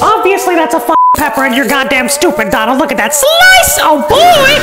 Obviously, that's a a f- pepper, and you're goddamn stupid, Donald. Look at that slice! Oh boy!